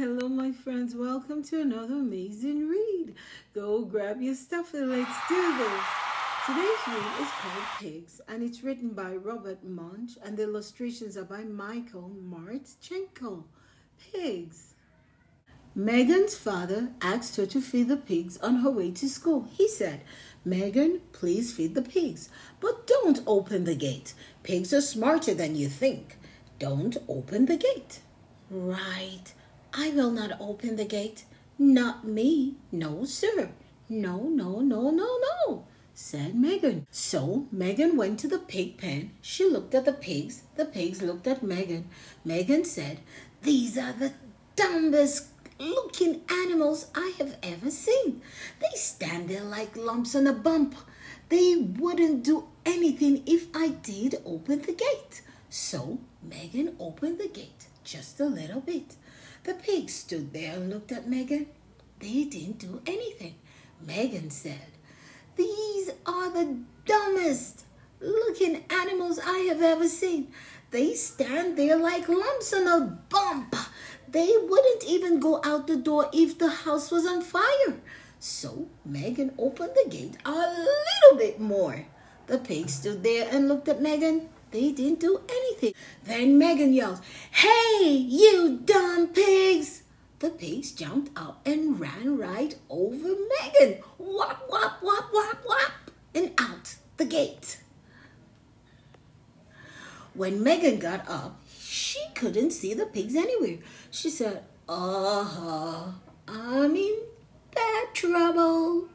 hello, my friends. Welcome to another amazing read. Go grab your stuff and let's do this. Today's read is called Pigs and it's written by Robert Munsch and the illustrations are by Michael Martchenko. Pigs. Megan's father asked her to feed the pigs on her way to school. He said, Megan, please feed the pigs, but don't open the gate. Pigs are smarter than you think. Don't open the gate. Right. I will not open the gate. Not me. No, sir. No, no, no, no, no, said Megan. So Megan went to the pig pen. She looked at the pigs. The pigs looked at Megan. Megan said, These are the dumbest looking animals I have ever seen. They stand there like lumps on a bump. They wouldn't do anything if I did open the gate. So Megan opened the gate just a little bit. The pigs stood there and looked at Megan. They didn't do anything. Megan said, These are the dumbest looking animals I have ever seen. They stand there like lumps on a bump. They wouldn't even go out the door if the house was on fire. So Megan opened the gate a little bit more. The pigs stood there and looked at Megan. They didn't do anything. Then Megan yells, Hey, you dumb pigs! The pigs jumped up and ran right over Megan. Whop, whop, whop, whop, whop, and out the gate. When Megan got up, she couldn't see the pigs anywhere. She said, Uh-huh, I'm in bad trouble.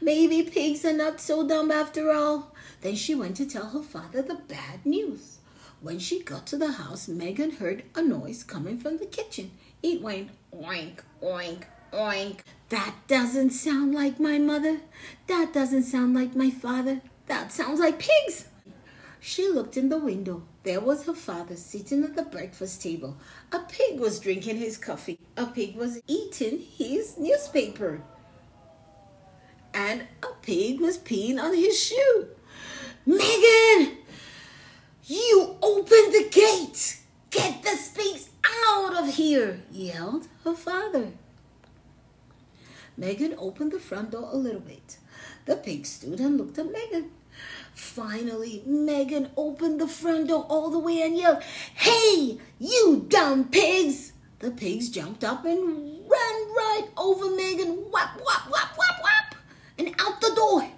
Maybe pigs are not so dumb after all. Then she went to tell her father the bad news. When she got to the house, Megan heard a noise coming from the kitchen. It went oink, oink, oink. That doesn't sound like my mother. That doesn't sound like my father. That sounds like pigs. She looked in the window. There was her father sitting at the breakfast table. A pig was drinking his coffee. A pig was eating his newspaper. And a pig was peeing on his shoe. Megan, you opened the gate. Get the pigs out of here, yelled her father. Megan opened the front door a little bit. The pig stood and looked at Megan. Finally, Megan opened the front door all the way and yelled, Hey, you dumb pigs! The pigs jumped up and ran right over Megan, whap, whap, whap, whap, whap, and out the door.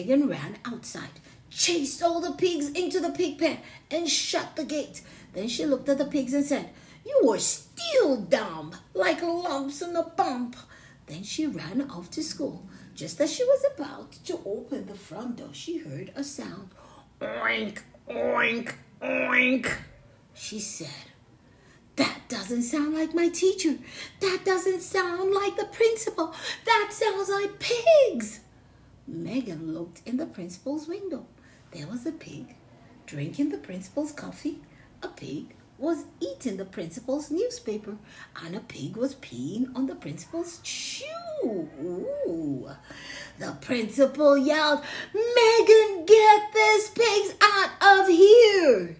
Megan ran outside, chased all the pigs into the pig pen, and shut the gate. Then she looked at the pigs and said, You are still dumb, like lumps on a bump. Then she ran off to school. Just as she was about to open the front door, she heard a sound. Oink, oink, oink. She said, That doesn't sound like my teacher. That doesn't sound like the principal. That sounds like pigs. Megan looked in the principal's window. There was a pig drinking the principal's coffee. A pig was eating the principal's newspaper, and a pig was peeing on the principal's shoe. Ooh. The principal yelled, Megan, get these pigs out of here!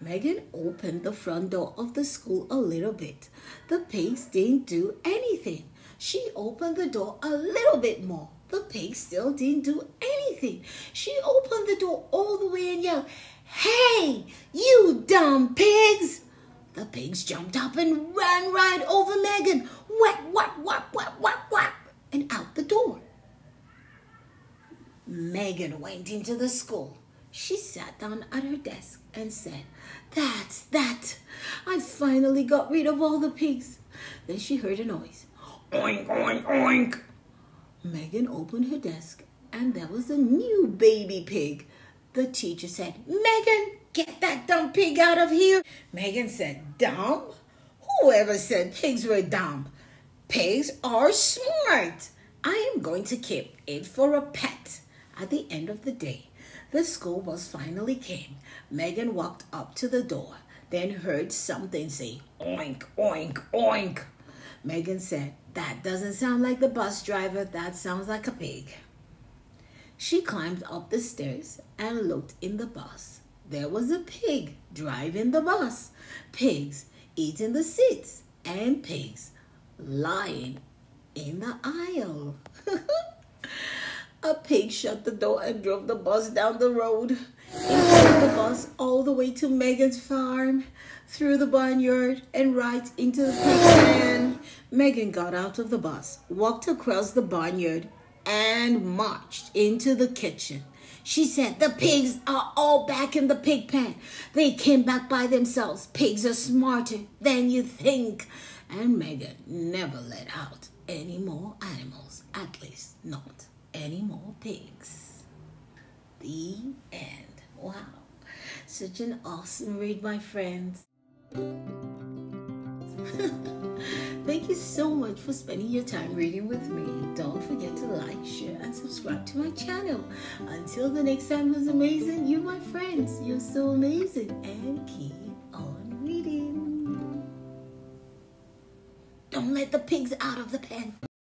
Megan opened the front door of the school a little bit. The pigs didn't do anything. She opened the door a little bit more. The pigs still didn't do anything. She opened the door all the way and yelled, Hey, you dumb pigs! The pigs jumped up and ran right over Megan. Whap, whap, whap, whap, whap, whap, and out the door. Megan went into the school. She sat down at her desk and said, That's that. I finally got rid of all the pigs. Then she heard a noise. Oink, oink, oink. Megan opened her desk and there was a new baby pig. The teacher said, Megan, get that dumb pig out of here. Megan said, Dumb? Whoever said pigs were dumb? Pigs are smart. I am going to keep it for a pet. At the end of the day, the school bus finally came. Megan walked up to the door, then heard something say, Oink, oink, oink. Megan said, That doesn't sound like the bus driver. That sounds like a pig. She climbed up the stairs and looked in the bus. There was a pig driving the bus. Pigs, eating the seats and pigs lying in the aisle. A pig shut the door and drove the bus down the road. It took the bus all the way to Megan's farm, through the barnyard, and right into the pig pen. Megan got out of the bus, walked across the barnyard, and marched into the kitchen. She said, The pigs are all back in the pig pen. They came back by themselves. Pigs are smarter than you think. And Megan never let out any more animals, at least not any more pigs. The end. Wow. Such an awesome read, my friends. Thank you so much for spending your time reading with me. Don't forget to like, share, and subscribe to my channel. Until the next time was amazing, you my friends, you're so amazing and keep on reading. Don't let the pigs out of the pen.